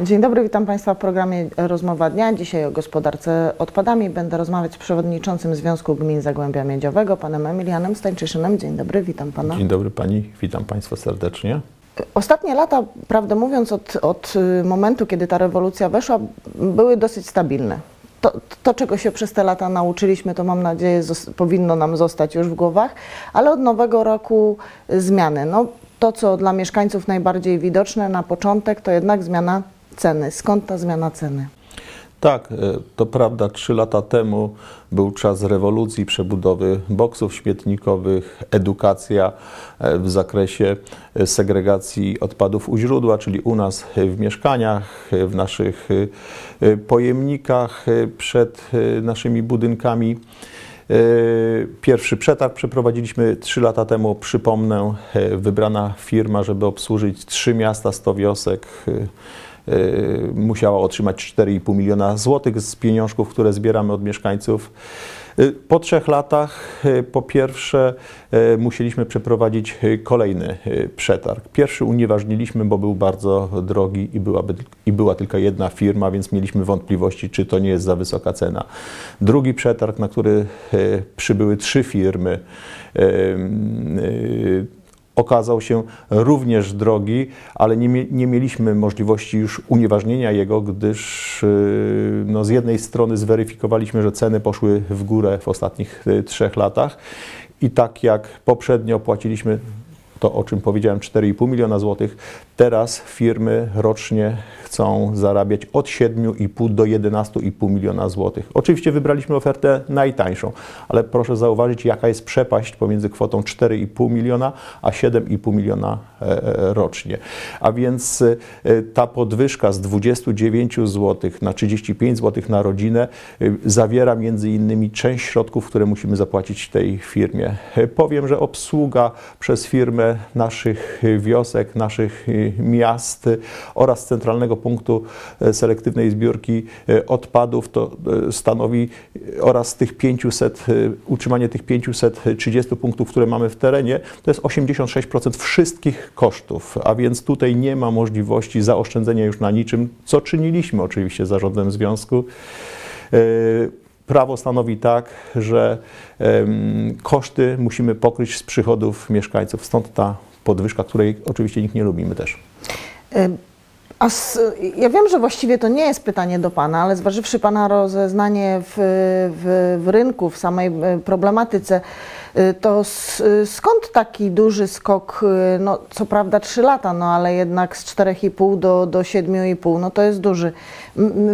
Dzień dobry, witam Państwa w programie Rozmowa Dnia. Dzisiaj o gospodarce odpadami będę rozmawiać z przewodniczącym Związku Gmin Zagłębia Miedziowego, panem Emilianem Stańczyszynem. Dzień dobry, witam pana. Dzień dobry pani, witam państwa serdecznie. Ostatnie lata, prawdę mówiąc, od, od y, momentu, kiedy ta rewolucja weszła, były dosyć stabilne. To, to, czego się przez te lata nauczyliśmy, to mam nadzieję powinno nam zostać już w głowach, ale od nowego roku y, zmiany. No, to, co dla mieszkańców najbardziej widoczne na początek, to jednak zmiana ceny. Skąd ta zmiana ceny? Tak, e, to prawda, trzy lata temu był czas rewolucji, przebudowy boksów śmietnikowych, edukacja e, w zakresie e, segregacji odpadów u źródła, czyli u nas w mieszkaniach, w naszych pojemnikach przed naszymi budynkami. Pierwszy przetarg przeprowadziliśmy trzy lata temu. Przypomnę, wybrana firma, żeby obsłużyć trzy miasta, 100 wiosek, musiała otrzymać 4,5 miliona złotych z pieniążków, które zbieramy od mieszkańców. E, Po trzech latach, e, po pierwsze, musieliśmy przeprowadzić kolejny przetarg. Pierwszy unieważniliśmy, bo był bardzo drogi i, byłaby, i była tylko jedna firma, więc mieliśmy wątpliwości, czy to nie jest za wysoka cena. Drugi przetarg, na który przybyły trzy firmy, okazał się również drogi, ale nie, nie mieliśmy możliwości już unieważnienia jego, gdyż yy, no, z jednej strony zweryfikowaliśmy, że ceny poszły w górę w ostatnich y, trzech latach i tak jak poprzednio płaciliśmy to, o czym powiedziałem, 4,5 miliona złotych, teraz firmy rocznie chcą zarabiać od 7,5 do 11,5 miliona złotych. Oczywiście wybraliśmy ofertę najtańszą, ale proszę zauważyć, jaka jest przepaść pomiędzy kwotą 4,5 miliona a 7,5 miliona e, e, rocznie. A więc e, ta podwyżka z 29 zł na 35 zł na rodzinę zawiera między innymi część środków, które musimy zapłacić tej firmie. Powiem, że obsługa przez firmę naszych wiosek, naszych e, miast oraz centralnego punktu e, selektywnej zbiórki e, odpadów to e, stanowi oraz tych 500, e, utrzymanie tych 530 punktów, które mamy w terenie, to jest 86% wszystkich kosztów, a więc tutaj nie ma możliwości zaoszczędzenia już na niczym, co czyniliśmy oczywiście zarządem związku. Prawo stanowi tak, że koszty musimy pokryć z przychodów mieszkańców, stąd ta podwyżka, której oczywiście nikt nie lubimy też. A s, ja wiem, że właściwie to nie jest pytanie do Pana, ale zważywszy Pana rozeznanie w, w, w rynku, w samej problematyce, to s, y, skąd taki duży skok, y, no co prawda 3 lata, no ale jednak z 4,5 do, do 7,5, no to jest duży.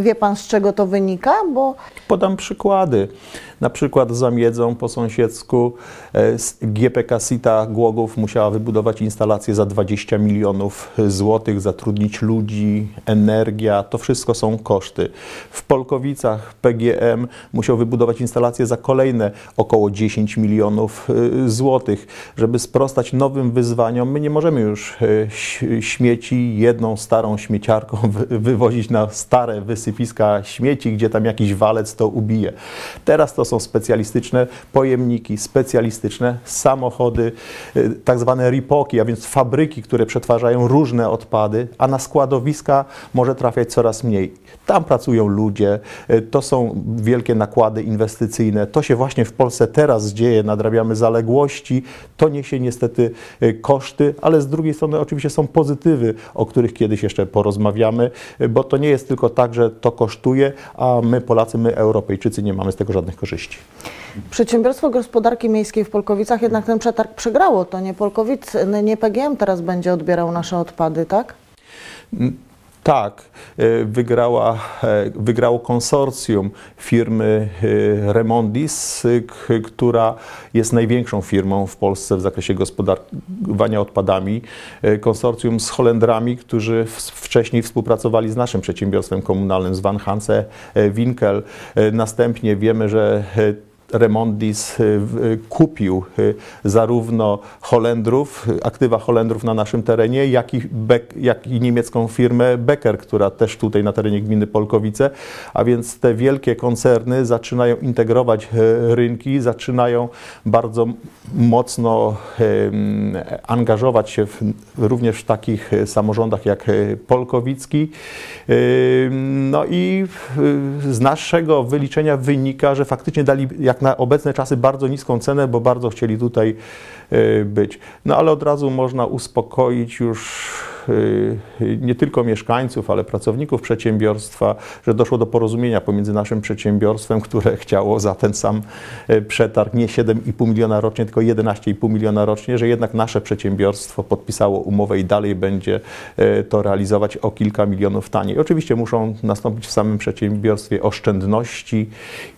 Wie Pan z czego to wynika? Bo Podam przykłady. Na przykład za Miedzą po sąsiedzku e, GPK Sita Głogów musiała wybudować instalację za 20 milionów złotych, zatrudnić ludzi, energia, to wszystko są koszty. W Polkowicach PGM musiał wybudować instalację za kolejne około 10 milionów e, złotych. Żeby sprostać nowym wyzwaniom, my nie możemy już ś- śmieci jedną starą śmieciarką wy- wywozić na stare wysypiska śmieci, gdzie tam jakiś walec to ubije. Teraz to są specjalistyczne pojemniki, specjalistyczne samochody, y, tak zwane ripoki, a więc fabryki, które przetwarzają różne odpady, a na składowiska może trafiać coraz mniej. Tam pracują ludzie, y, to są wielkie nakłady inwestycyjne. To się właśnie w Polsce teraz dzieje, nadrabiamy zaległości, to niesie niestety y, koszty, ale z drugiej strony oczywiście są pozytywy, o których kiedyś jeszcze porozmawiamy, y, bo to nie jest tylko tak, że to kosztuje, a my Polacy, my Europejczycy nie mamy z tego żadnych korzyści. Przedsiębiorstwo Gospodarki Miejskiej w Polkowicach jednak ten przetarg przegrało. To nie Polkowice, nie PGM teraz będzie odbierał nasze odpady, tak? Tak, e, wygrała, e, wygrało konsorcjum firmy e, Remondis, która jest największą firmą w Polsce w zakresie gospodarowania odpadami. Konsorcjum z Holendrami, którzy wcześniej współpracowali z naszym przedsiębiorstwem komunalnym, z Van Hanse Winkel. Następnie wiemy, że Remondis y, y, kupił y, zarówno Holendrów, aktywa Holendrów na naszym terenie, jak i, jak i niemiecką firmę Becker, która też tutaj na terenie gminy Polkowice, a więc te wielkie koncerny zaczynają integrować rynki, zaczynają bardzo mocno angażować się w, również w takich samorządach jak Polkowicki. No i z naszego wyliczenia wynika, że faktycznie dali jak na obecne czasy bardzo niską cenę, bo bardzo chcieli tutaj y, być. No ale od razu można uspokoić już nie tylko mieszkańców, ale pracowników przedsiębiorstwa, że doszło do porozumienia pomiędzy naszym przedsiębiorstwem, które chciało za ten sam y, przetarg nie 7,5 miliona rocznie, tylko 11,5 miliona rocznie, że jednak nasze przedsiębiorstwo podpisało umowę i dalej będzie y, to realizować o kilka milionów taniej. Oczywiście muszą nastąpić w samym przedsiębiorstwie oszczędności.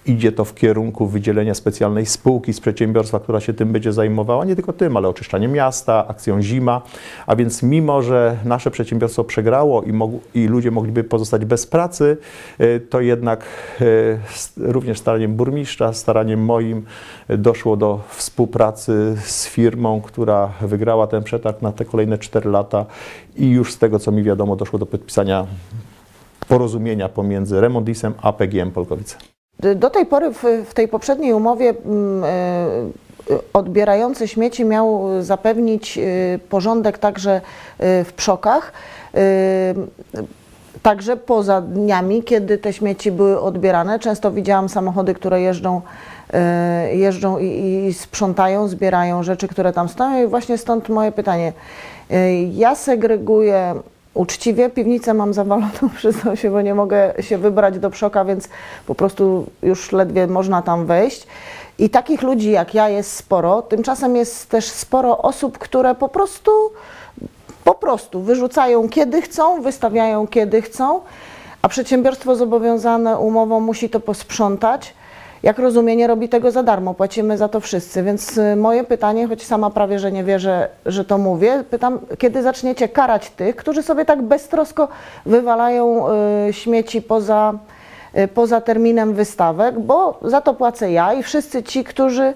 Idzie to w kierunku wydzielenia specjalnej spółki z przedsiębiorstwa, która się tym będzie zajmowała, nie tylko tym, ale oczyszczaniem miasta, akcją Zima. A więc mimo, że nasze przedsiębiorstwo przegrało i, i ludzie mogliby pozostać bez pracy, y, to jednak y, również staraniem burmistrza, staraniem moim y, doszło do współpracy z firmą, która wygrała ten przetarg na te kolejne 4 lata i już z tego, co mi wiadomo, doszło do podpisania porozumienia pomiędzy Remondisem a PGM Polkowice. Do tej pory w, tej poprzedniej umowie mm, odbierający śmieci miał zapewnić e, porządek także w przokach. Także poza dniami, kiedy te śmieci były odbierane, często widziałam samochody, które jeżdżą, jeżdżą i, i sprzątają, zbierają rzeczy, które tam stoją. I właśnie stąd moje pytanie. Ja segreguję uczciwie, piwnicę mam zawaloną, przyznam się, bo nie mogę się wybrać do przoka, więc po prostu już ledwie można tam wejść. I takich ludzi jak ja jest sporo. Tymczasem jest też sporo osób, które po prostu po prostu wyrzucają kiedy chcą, wystawiają kiedy chcą, a przedsiębiorstwo zobowiązane umową musi to posprzątać. Jak rozumiem, nie robi tego za darmo, płacimy za to wszyscy. Więc y, moje pytanie, choć sama prawie, że nie wierzę, że to mówię, pytam, kiedy zaczniecie karać tych, którzy sobie tak beztrosko wywalają y, śmieci poza, poza terminem wystawek, bo za to płacę ja i wszyscy ci, którzy,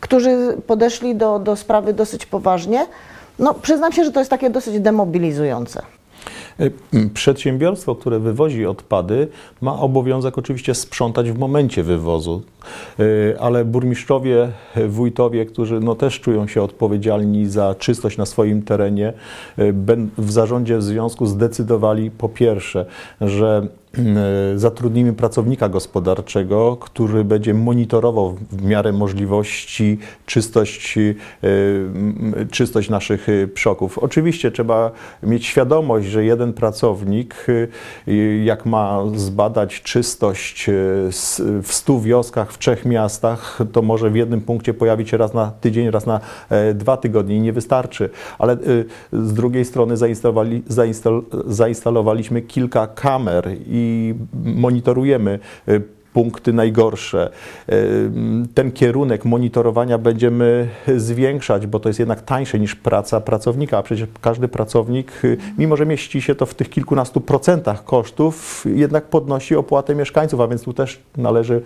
którzy podeszli do, do sprawy dosyć poważnie. No, przyznam się, że to jest takie dosyć demobilizujące. Y, Przedsiębiorstwo, które wywozi odpady, ma obowiązek oczywiście sprzątać w momencie wywozu, Y, ale burmistrzowie, y, wójtowie, którzy no też czują się odpowiedzialni za czystość na swoim terenie, y, w zarządzie związku zdecydowali po pierwsze, że y, zatrudnimy pracownika gospodarczego, który będzie monitorował w miarę możliwości czystość, m, czystość naszych y, przoków. Oczywiście trzeba mieć świadomość, że jeden pracownik, jak ma zbadać czystość w 100 wioskach, w trzech miastach, to może w jednym punkcie pojawić się raz na tydzień, raz na e, dwa tygodnie i nie wystarczy. Ale z drugiej strony zainstalowali, zainstal, zainstalowaliśmy kilka kamer i monitorujemy y, punkty najgorsze. Y, Ten kierunek monitorowania będziemy zwiększać, bo to jest jednak tańsze niż praca pracownika, a przecież każdy pracownik, y, mimo że mieści się to w tych kilkunastu procentach kosztów, jednak podnosi opłatę mieszkańców, a więc tu też należy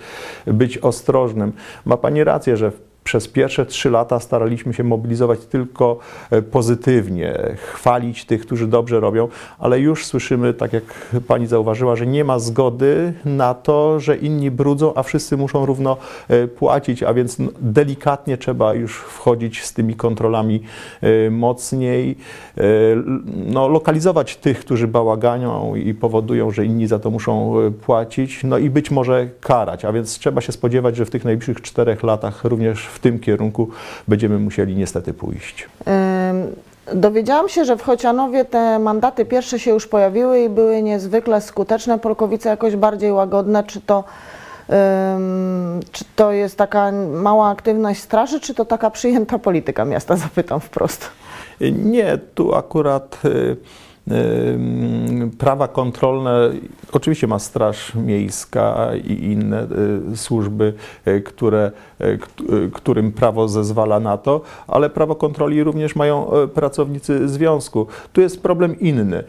być ostrożnym. Ma Pani rację, że przez pierwsze trzy lata staraliśmy się mobilizować tylko e, pozytywnie, chwalić tych, którzy dobrze robią, ale już słyszymy, tak jak pani zauważyła, że nie ma zgody na to, że inni brudzą, a wszyscy muszą równo e, płacić, a więc delikatnie trzeba już wchodzić z tymi kontrolami e, mocniej, no, lokalizować tych, którzy bałaganią i powodują, że inni za to muszą płacić, no i być może karać, a więc trzeba się spodziewać, że w tych najbliższych czterech latach również w tym kierunku będziemy musieli niestety pójść. Dowiedziałam się, że w Chocianowie te mandaty pierwsze się już pojawiły i były niezwykle skuteczne. Polkowice jakoś bardziej łagodne. Czy to, czy to jest taka mała aktywność straży, czy to taka przyjęta polityka miasta? Zapytam wprost. Nie, tu akurat y, prawa kontrolne oczywiście ma Straż Miejska i inne y, służby, y, które, y, którym prawo zezwala na to, ale prawo kontroli również mają y, pracownicy związku. Tu jest problem inny,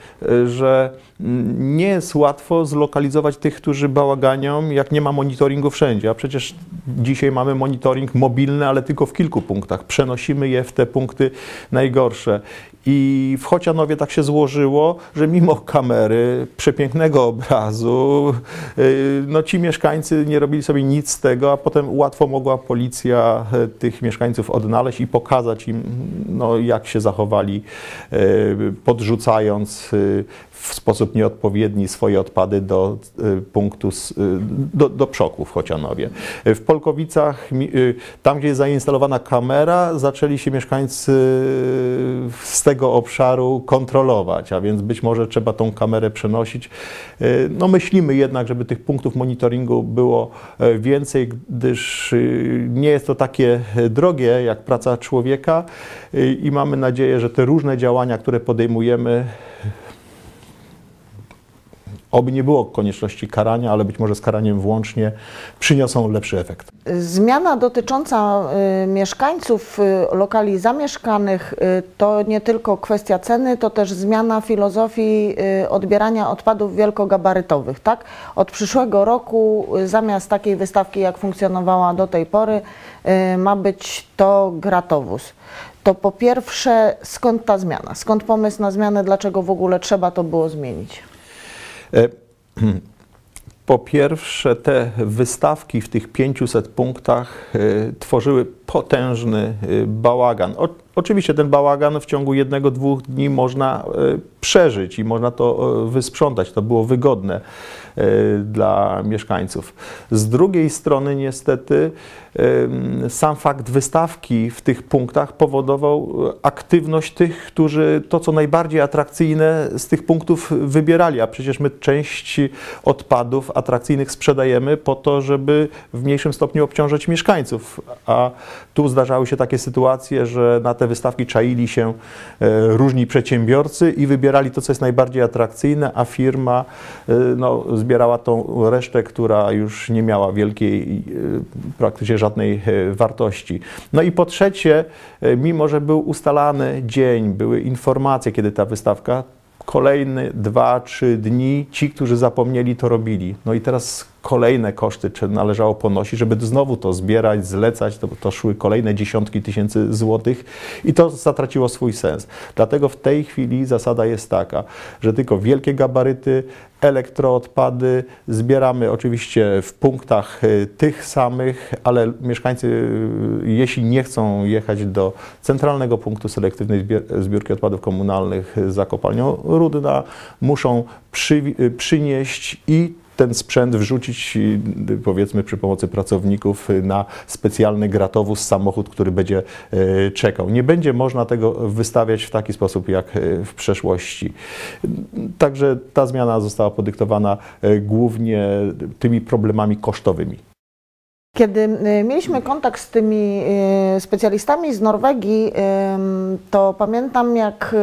że mm, nie jest łatwo zlokalizować tych, którzy bałaganią, jak nie ma monitoringu wszędzie. A przecież dzisiaj mamy monitoring mobilny, ale tylko w kilku punktach. Przenosimy je w te punkty najgorsze. I w Chocianowie tak się złożyło, że mimo kamery, przepięknego obrazu, y, no ci mieszkańcy nie robili sobie nic z tego, a potem łatwo mogła policja e, tych mieszkańców odnaleźć i pokazać im, no, jak się zachowali, e, podrzucając y, w sposób nieodpowiedni swoje odpady do y, punktu, y, do, do przoku w Chocianowie. W Polkowicach, tam gdzie jest zainstalowana kamera, zaczęli się mieszkańcy z tego obszaru kontrolować, a więc być może trzeba tą kamerę przenosić. Y, No myślimy jednak, żeby tych punktów monitoringu było e, więcej, gdyż y, nie jest to takie e, drogie jak praca człowieka y, i mamy nadzieję, że te różne działania, które podejmujemy, Oby nie było konieczności karania, ale być może z karaniem włącznie przyniosą lepszy efekt. Zmiana dotycząca y, mieszkańców y, lokali zamieszkanych y, to nie tylko kwestia ceny, to też zmiana filozofii odbierania odpadów wielkogabarytowych. Tak? Od przyszłego roku zamiast takiej wystawki, jak funkcjonowała do tej pory, ma być to gratowóz. To po pierwsze, skąd ta zmiana? Skąd pomysł na zmianę? Dlaczego w ogóle trzeba to było zmienić? E, Po pierwsze, te wystawki w tych 500 punktach e, tworzyły potężny e, bałagan. Oczywiście ten bałagan w ciągu jednego, dwóch dni można e, przeżyć i można to e, wysprzątać. To było wygodne e, dla mieszkańców. Z drugiej strony, niestety, sam fakt wystawki w tych punktach powodował aktywność tych, którzy to, co najbardziej atrakcyjne z tych punktów wybierali, a przecież my część odpadów atrakcyjnych sprzedajemy po to, żeby w mniejszym stopniu obciążać mieszkańców. A tu zdarzały się takie sytuacje, że na te wystawki czaili się e, różni przedsiębiorcy i wybierali to, co jest najbardziej atrakcyjne, a firma e, no, zbierała tą resztę, która już nie miała wielkiej, e, praktycznie żadnej wartości. No i po trzecie, mimo że był ustalany dzień, były informacje, kiedy ta wystawka, kolejne dwa, trzy dni ci, którzy zapomnieli, to robili. No i teraz kolejne koszty czy należało ponosić, żeby znowu to zbierać, zlecać, to, to szły kolejne dziesiątki tysięcy złotych i to zatraciło swój sens. Dlatego w tej chwili zasada jest taka, że tylko wielkie gabaryty, elektroodpady zbieramy oczywiście w punktach y, tych samych, ale mieszkańcy, y, jeśli nie chcą jechać do centralnego punktu selektywnej zbiórki odpadów komunalnych za kopalnią Rudna, muszą przy, przynieść i ten sprzęt wrzucić, y, powiedzmy, przy pomocy pracowników y, na specjalny gratowóz, samochód, który będzie y, czekał. Nie będzie można tego wystawiać w taki sposób jak w przeszłości. Także ta zmiana została podyktowana głównie tymi problemami kosztowymi. Kiedy y, mieliśmy kontakt z tymi y, specjalistami z Norwegii, to pamiętam, jak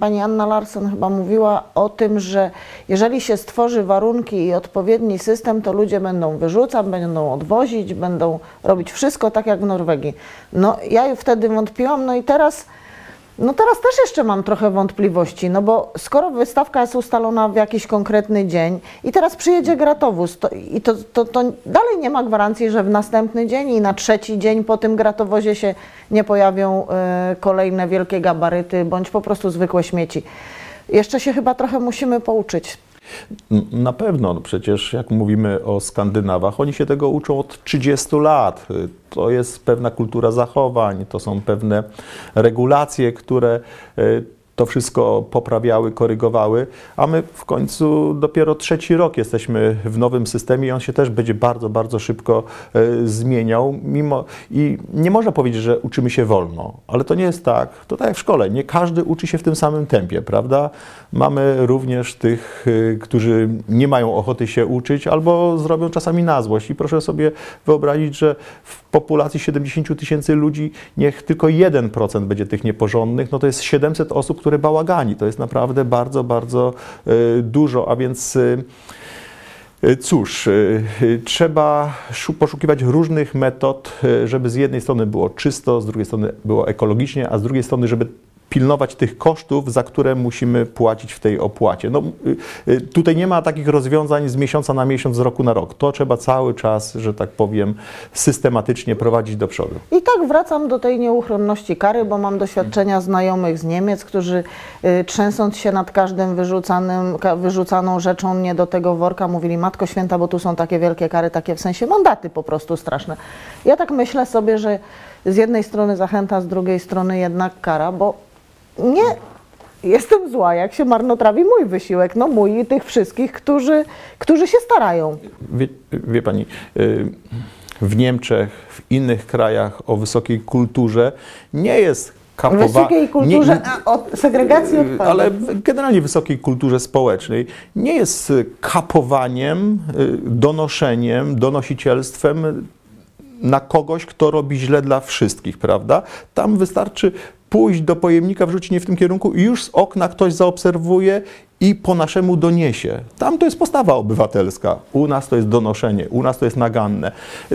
pani Anna Larsson chyba mówiła o tym, że jeżeli się stworzy warunki i odpowiedni system, to ludzie będą wyrzucać, będą odwozić, będą robić wszystko tak jak w Norwegii. No ja wtedy wątpiłam, no i teraz. No teraz też jeszcze mam trochę wątpliwości, no bo skoro wystawka jest ustalona w jakiś konkretny dzień i teraz przyjedzie gratowóz to, i to, to, to dalej nie ma gwarancji, że w następny dzień i na trzeci dzień po tym gratowozie się nie pojawią e, kolejne wielkie gabaryty bądź po prostu zwykłe śmieci. Jeszcze się chyba trochę musimy pouczyć. Na pewno, no przecież jak mówimy o Skandynawach, oni się tego uczą od 30 lat. Y, To jest pewna kultura zachowań, to są pewne regulacje, które y, to wszystko poprawiały, korygowały, a my w końcu dopiero trzeci rok jesteśmy w nowym systemie i on się też będzie bardzo, bardzo szybko y, zmieniał. Mimo, I nie można powiedzieć, że uczymy się wolno, ale to nie jest tak. To tak jak w szkole, nie każdy uczy się w tym samym tempie, prawda? Mamy również tych, y, którzy nie mają ochoty się uczyć albo zrobią czasami na złość. I proszę sobie wyobrazić, że w populacji 70 tysięcy ludzi niech tylko 1% będzie tych nieporządnych, no to jest 700 osób, które bałagani. To jest naprawdę bardzo, bardzo y, dużo, a więc y, y, Cóż, trzeba szu- poszukiwać różnych metod, żeby z jednej strony było czysto, z drugiej strony było ekologicznie, a z drugiej strony, żeby pilnować tych kosztów, za które musimy płacić w tej opłacie. No, y, y, tutaj nie ma takich rozwiązań z miesiąca na miesiąc, z roku na rok. To trzeba cały czas, że tak powiem, systematycznie prowadzić do przodu. I tak wracam do tej nieuchronności kary, bo mam doświadczenia znajomych z Niemiec, którzy y, trzęsąc się nad każdym wyrzucanym, wyrzucaną rzeczą nie do tego worka, mówili Matko Święta, bo tu są takie wielkie kary, takie w sensie mandaty po prostu straszne. Ja tak myślę sobie, że z jednej strony zachęta, z drugiej strony jednak kara, bo nie jestem zła, jak się marnotrawi mój wysiłek, no mój i tych wszystkich, którzy, którzy się starają. Wie, wie pani, y, w Niemczech, w innych krajach o wysokiej kulturze nie jest W kapowa... wysokiej kulturze nie- a, o segregacji odpadów. ale generalnie wysokiej kulturze społecznej nie jest y, kapowaniem, y, donoszeniem, donosicielstwem na kogoś, kto robi źle dla wszystkich, prawda? Tam wystarczy pójść do pojemnika, wrzucić nie w tym kierunku i już z okna ktoś zaobserwuje i po naszemu doniesie. Tam to jest postawa obywatelska. U nas to jest donoszenie, u nas to jest naganne.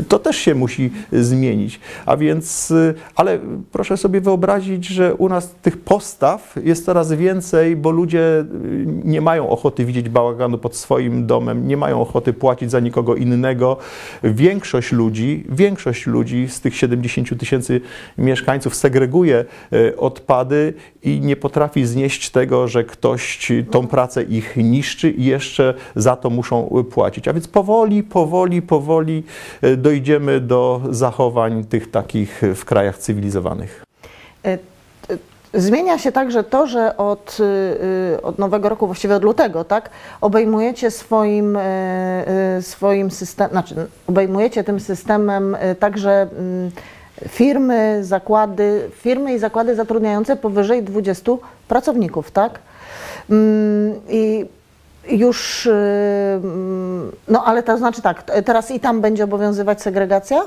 To też się musi zmienić. A więc, y, ale proszę sobie wyobrazić, że u nas tych postaw jest coraz więcej, bo ludzie y, nie mają ochoty widzieć bałaganu pod swoim domem, nie mają ochoty płacić za nikogo innego. Większość ludzi, większość ludzi z tych 70 tysięcy mieszkańców segreguje y, odpady i nie potrafi znieść tego, że ktoś tą pracę ich niszczy i jeszcze za to muszą płacić. A więc powoli, powoli, powoli y, dojdziemy do zachowań tych takich w krajach cywilizowanych. Zmienia się także to, że od, od nowego roku, właściwie od lutego, tak, obejmujecie swoim, swoim systemem, znaczy obejmujecie tym systemem także mm, firmy, zakłady, firmy i zakłady zatrudniające powyżej 20 pracowników, tak? Mm, I już, y, mm, no ale to znaczy tak, teraz i tam będzie obowiązywać segregacja?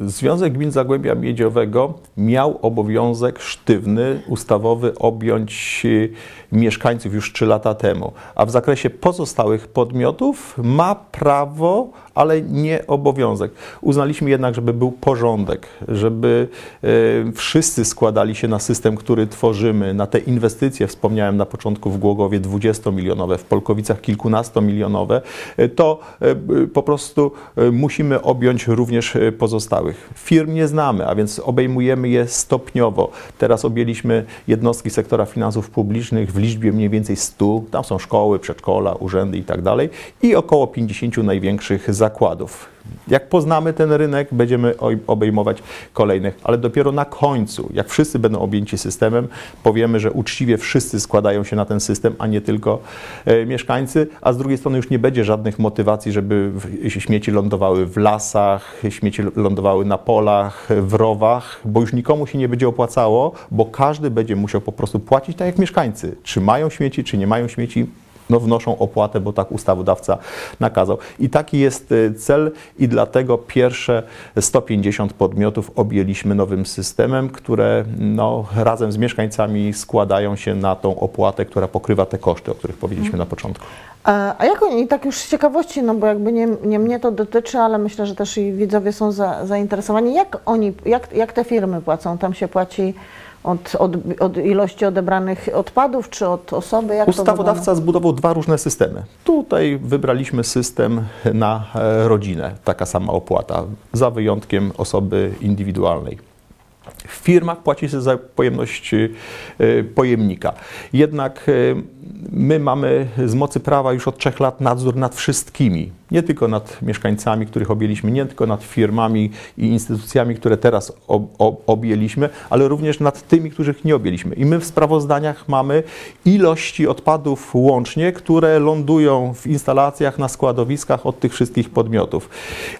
Związek Gmin Zagłębia Miedziowego miał obowiązek sztywny, ustawowy objąć y, mieszkańców już 3 lata temu, a w zakresie pozostałych podmiotów ma prawo, ale nie obowiązek. Uznaliśmy jednak, żeby był porządek, żeby y, wszyscy składali się na system, który tworzymy, na te inwestycje, wspomniałem na początku w Głogowie 20-milionowe, w Polkowicach kilkunastomilionowe, y, to y, po prostu musimy objąć również pozostałych. Firm nie znamy, a więc obejmujemy je stopniowo. Teraz objęliśmy jednostki sektora finansów publicznych w liczbie mniej więcej 100. Tam są szkoły, przedszkola, urzędy i tak. I około 50 największych zakładów. Jak poznamy ten rynek, będziemy obejmować kolejnych, ale dopiero na końcu, jak wszyscy będą objęci systemem, powiemy, że uczciwie wszyscy składają się na ten system, a nie tylko e, mieszkańcy, a z drugiej strony już nie będzie żadnych motywacji, żeby śmieci lądowały w lasach, śmieci lądowały na polach, w rowach, bo już nikomu się nie będzie opłacało, bo każdy będzie musiał po prostu płacić tak jak mieszkańcy. Czy mają śmieci, czy nie mają śmieci, no, wnoszą opłatę, bo tak ustawodawca nakazał. I taki jest y, cel i dlatego pierwsze 150 podmiotów objęliśmy nowym systemem, które no, razem z mieszkańcami składają się na tą opłatę, która pokrywa te koszty, o których powiedzieliśmy na początku. A, jak oni, tak już z ciekawości, no bo jakby nie, nie mnie to dotyczy, ale myślę, że też i widzowie są za, zainteresowani, jak oni, jak, jak te firmy płacą? Tam się płaci od, od, od ilości odebranych odpadów, czy od osoby? Jak? Ustawodawca zbudował dwa różne systemy. Tutaj wybraliśmy system na e, rodzinę, taka sama opłata, za wyjątkiem osoby indywidualnej. W firmach płaci się za pojemność e, pojemnika. Jednak e, my mamy z mocy prawa już od trzech lat nadzór nad wszystkimi. Nie tylko nad mieszkańcami, których objęliśmy, nie tylko nad firmami i instytucjami, które teraz ob, ob, objęliśmy, ale również nad tymi, których nie objęliśmy. I my w sprawozdaniach mamy ilości odpadów łącznie, które lądują w instalacjach, na składowiskach od tych wszystkich podmiotów.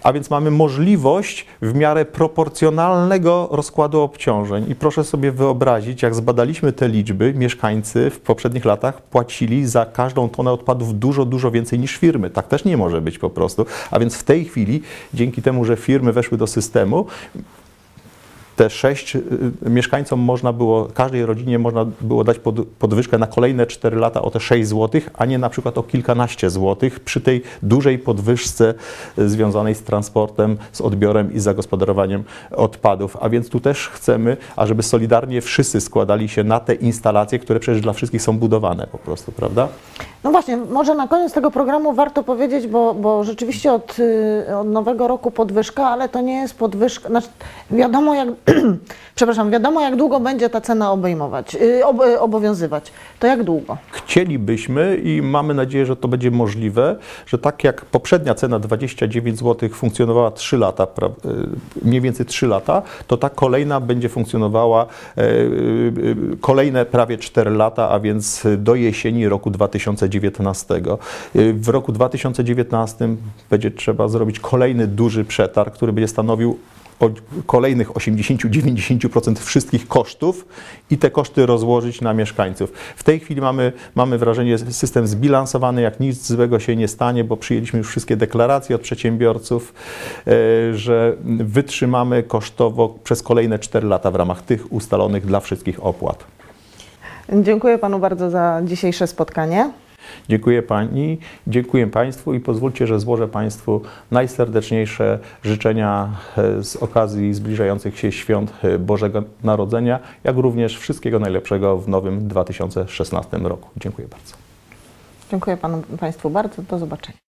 A więc mamy możliwość w miarę proporcjonalnego rozkładu obciążeń. I proszę sobie wyobrazić, jak zbadaliśmy te liczby, mieszkańcy w poprzednich latach płacili za każdą tonę odpadów dużo, dużo więcej niż firmy. Tak też nie może być po prostu. A więc w tej chwili, dzięki temu, że firmy weszły do systemu, te sześć y, mieszkańcom można było, każdej rodzinie można było dać pod, podwyżkę na kolejne 4 lata o te 6 zł, a nie na przykład o kilkanaście złotych przy tej dużej podwyżce y, związanej z transportem, z odbiorem i zagospodarowaniem odpadów. A więc tu też chcemy, ażeby solidarnie wszyscy składali się na te instalacje, które przecież dla wszystkich są budowane po prostu, prawda? No właśnie, może na koniec tego programu warto powiedzieć, bo, bo rzeczywiście od, y, od nowego roku podwyżka, ale to nie jest podwyżka. Znaczy wiadomo jak, przepraszam, wiadomo jak długo będzie ta cena obejmować, y, ob, y, obowiązywać. To jak długo? Chcielibyśmy i mamy nadzieję, że to będzie możliwe, że tak jak poprzednia cena 29 zł funkcjonowała 3 lata, y, mniej więcej 3 lata, to ta kolejna będzie funkcjonowała e, y, kolejne prawie 4 lata, a więc do jesieni roku 2019. Y, W roku 2019 będzie trzeba zrobić kolejny duży przetarg, który będzie stanowił kolejnych 80-90% wszystkich kosztów i te koszty rozłożyć na mieszkańców. W tej chwili mamy, mamy wrażenie, że system zbilansowany, jak nic złego się nie stanie, bo przyjęliśmy już wszystkie deklaracje od przedsiębiorców, e, że wytrzymamy kosztowo przez kolejne 4 lata w ramach tych ustalonych dla wszystkich opłat. Dziękuję panu bardzo za dzisiejsze spotkanie. Dziękuję Pani, dziękuję Państwu i pozwólcie, że złożę Państwu najserdeczniejsze życzenia e, z okazji zbliżających się świąt e, Bożego Narodzenia, jak również wszystkiego najlepszego w nowym 2016 roku. Dziękuję bardzo. Dziękuję panu, państwu bardzo. Do zobaczenia.